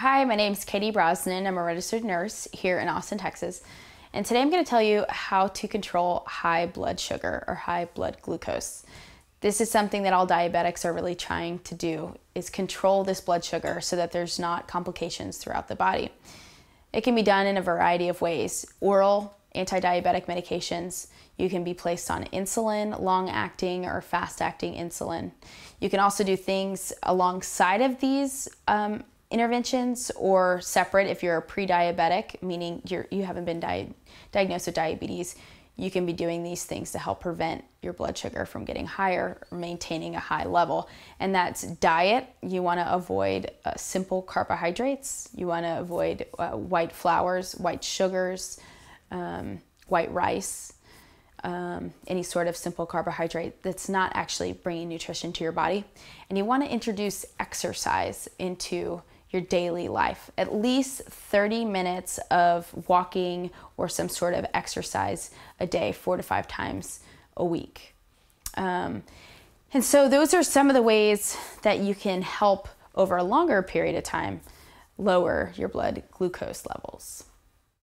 Hi, my name is Kayti Brosnan. I'm a registered nurse here in Austin, Texas. And today I'm going to tell you how to control high blood sugar or high blood glucose. This is something that all diabetics are really trying to do is control this blood sugar so that there's not complications throughout the body. It can be done in a variety of ways. Oral anti-diabetic medications, you can be placed on insulin, long-acting or fast-acting insulin. You can also do things alongside of these um, interventions or separate if you're pre-diabetic, meaning you're, you haven't been di- diagnosed with diabetes. You can be doing these things to help prevent your blood sugar from getting higher or maintaining a high level. And that's diet. You want to avoid uh, simple carbohydrates. You want to avoid uh, white flours, white sugars, um, white rice, um, any sort of simple carbohydrate that's not actually bringing nutrition to your body. And you want to introduce exercise into your daily life. At least 30 minutes of walking or some sort of exercise a day, four to five times a week. Um, and so, those are some of the ways that you can help over a longer period of time lower your blood glucose levels.